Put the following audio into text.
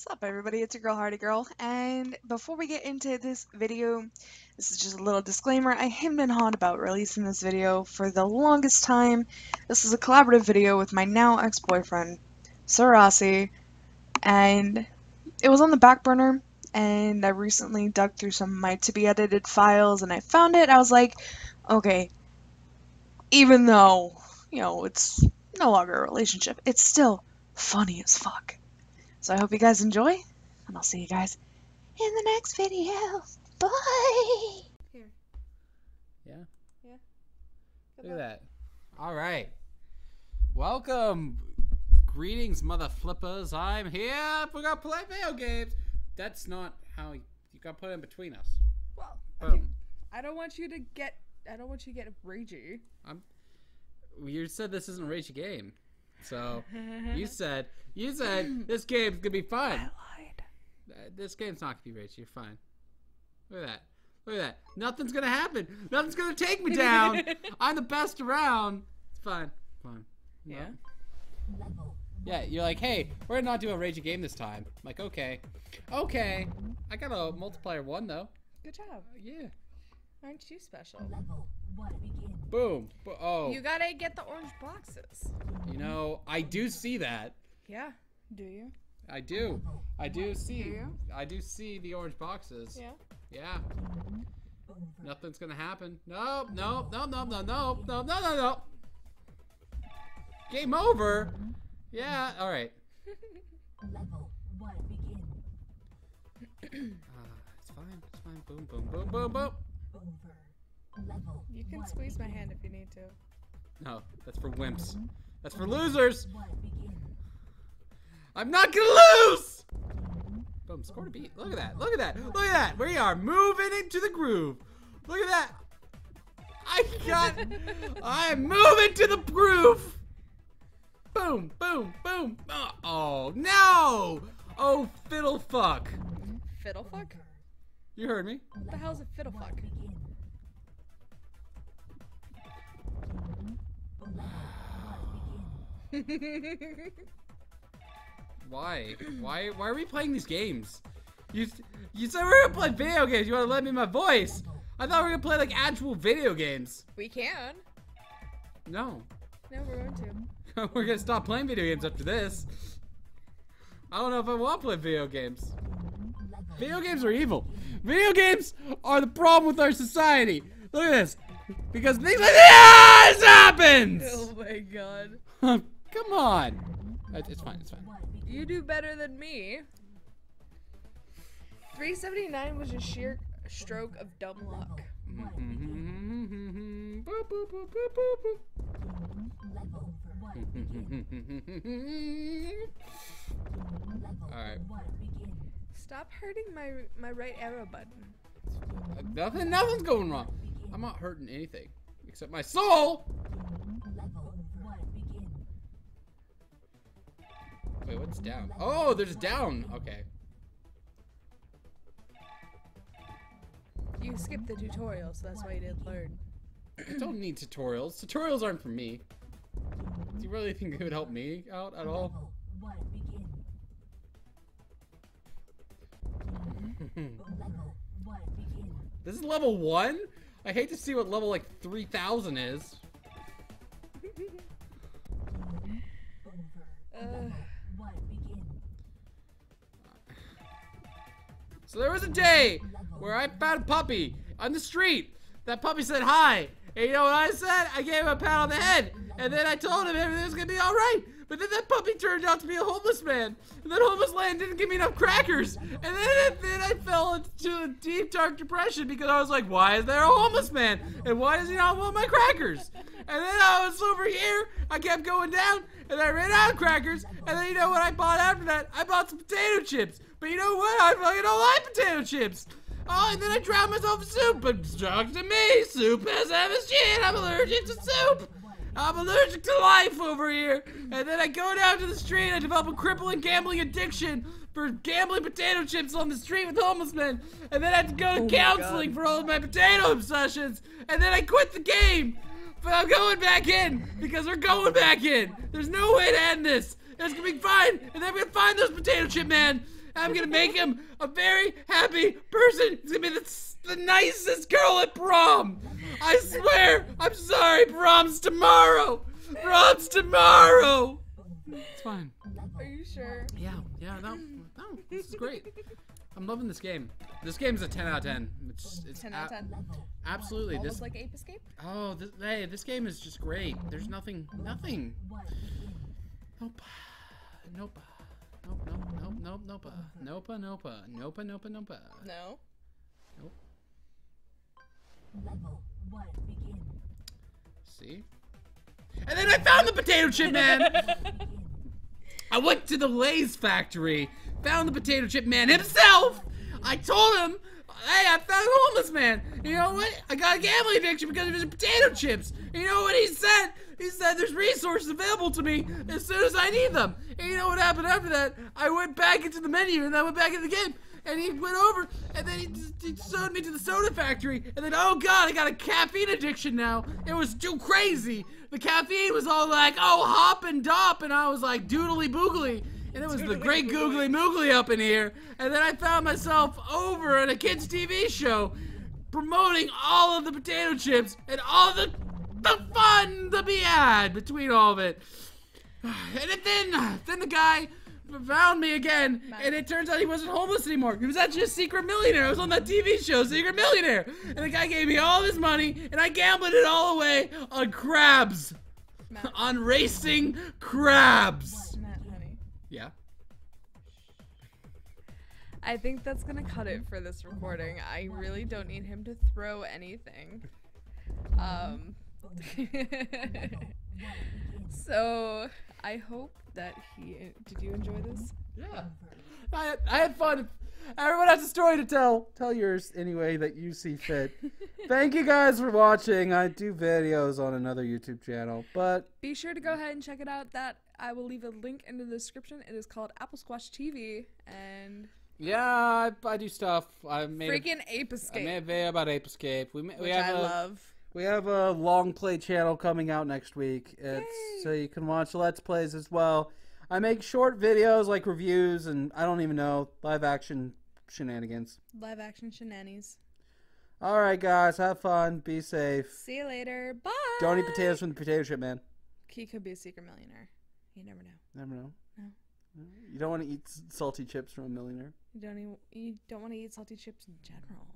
What's up everybody, it's your girl Hardy Girl, and before we get into this video, this is just a little disclaimer, I hemmed and hawed about releasing this video for the longest time. This is a collaborative video with my now ex-boyfriend, Suraci, and it was on the back burner, and I recently dug through some of my to-be-edited files, and I found it, I was like, okay, even though, you know, it's no longer a relationship, it's still funny as fuck. So I hope you guys enjoy, and I'll see you guys in the next video. Bye! Here. Yeah. Yeah. Look at that. All right. Welcome. Greetings, mother flippers. I'm here. We're gonna play video games. That's not how you, you got put in between us. Well, Boom. okay. I don't want you to get. I don't want you to get ragey. I'm. You said this isn't a ragey game, so you said you said this game's gonna be fun. I lied. Uh, This game's not gonna be ragey. You're fine. Look at that. Look at that. Nothing's gonna happen. Nothing's gonna take me down. I'm the best around. It's fine. Fine. No. Yeah. Yeah, you're like, hey, we're gonna not do a raging game this time. I'm like, okay. Okay. I got a multiplier one though. Good job. Uh, yeah. Aren't you special? Boom. Oh. You gotta get the orange boxes. You know, I do see that. Yeah. Do you? I do. I do see. you? I do see the orange boxes. Yeah. Yeah. Nothing's gonna happen. Nope. Nope. Nope. Nope. Nope. Nope. Nope. No. No. No. Game over. Yeah. All right. Level one begin. Uh, it's fine. It's fine. Boom. Boom. Boom. Boom. Boom. You can squeeze my hand if you need to. No, that's for wimps. That's for losers. I'm not gonna lose. Boom, scored a beat. Look at that. Look at that. Look at that. We are moving into the groove. Look at that. I got. I'm moving to the groove. Boom, boom, boom. Oh, oh no. Oh fiddle fuck. Fiddle fuck? You heard me. What the hell's a fiddle fuck? Why? Why? Why are we playing these games? You you said we were gonna play video games. You want to let me my voice? I thought we were gonna play like actual video games. we can. No, No, we're going to. we're gonna stop playing video games after this. I don't know if I want to play video games. Video games are evil. Video games are the problem with our society. Look at this. Because things like this happens. Oh my god. Come on. It's fine. It's fine. You do better than me. 379 was a sheer stroke of dumb luck. Boop, boop, boop, boop, boop, boop. Alright. Stop hurting my my right arrow button. Nothing nothing's going wrong. I'm not hurting anything. Except my soul! Wait, what's down? Oh, there's down. Okay. You skipped the tutorial, so that's why you didn't learn. I don't need tutorials. Tutorials aren't for me. Do you really think it would help me out at all? This is level one? I hate to see what level like 3000 is. So there was a day where I found a puppy on the street. That puppy said hi. And you know what I said? I gave him a pat on the head. And then I told him everything was gonna be alright. But then that puppy turned out to be a homeless man. And that homeless man didn't give me enough crackers. And then, then fell into a deep dark depression because I was like, why is there a homeless man? And why does he not want my crackers? And then I was over here, I kept going down, and I ran out of crackers. And then you know what I bought after that? I bought some potato chips. But you know what? I fucking don't like potato chips. Oh, and then I drowned myself in soup. But talk to me. Soup has MSG, and I'm allergic to soup. I'm allergic to life over here. And then I go down to the street. I develop a crippling gambling addiction for gambling potato chips on the street with homeless men. And then I have to go to oh counseling for all of my potato obsessions. And then I quit the game. But I'm going back in because we're going back in. There's no way to end this. It's gonna be fine. And then we're gonna find those potato chip man. I'm gonna make him a very happy person. He's gonna be the, the nicest girl at prom. I swear. I'm sorry. Prom's tomorrow. Prom's tomorrow. It's fine. Are you sure? Yeah, yeah, no, no, this is great. I'm loving this game. This game's a 10 out of 10. It's, it's 10 out of 10. Absolutely. Almost This like Ape Escape? Oh, this, hey, this game is just great. There's nothing, nothing. Nope. Nope. Nope, nope, nope, nope, nope. Uh, nope, uh, nope, uh, nope, nope, nope. No. Level one begin. See? And then I found the potato chip man. I went to the Lay's factory, found the potato chip man himself. I told him, hey, I found a homeless man. You know what? I got a gambling addiction because of his potato chips. You know what he said? He said there's resources available to me as soon as I need them. And you know what happened after that? I went back into the menu and I went back in the game. And he went over and then he, he showed me to the soda factory. And then, oh god, I got a caffeine addiction now. It was too crazy. The caffeine was all like, oh, hop and dop. And I was like, doodly boogly. And it was the great googly moogly up in here. And then I found myself over at a kids' TV show promoting all of the potato chips and all the the fun to be had between all of it. And then then the guy found me again, and it turns out he wasn't homeless anymore. He was actually a secret millionaire. I was on that TV show, Secret Millionaire. And the guy gave me all his money, and I gambled it all away on crabs. Matt, On racing crabs. Matt, honey. Yeah. I think that's gonna cut it for this recording. I really don't need him to throw anything. Um. so I hope that he. Did you enjoy this? Yeah. I had, I had fun. Everyone has a story to tell. Tell yours anyway that you see fit. Thank you guys for watching. I do videos on another YouTube channel, but Be sure to go ahead and check it out. That I will leave a link in the description. It is called Apple Squash TV and yeah, I, I do stuff. I made freaking Ape a, I Escape, made a video about Ape Escape. We ma- we which have I a love. We have a long play channel coming out next week. So you can watch Let's Plays as well. I make short videos like reviews and I don't even know live action shenanigans. Live action shenanigans. All right, guys, have fun. Be safe. See you later. Bye. Don't eat potatoes from the potato chip man. He could be a secret millionaire. You never know. Never know. No. You don't want to eat salty chips from a millionaire. You don't even, you don't want to eat salty chips in general.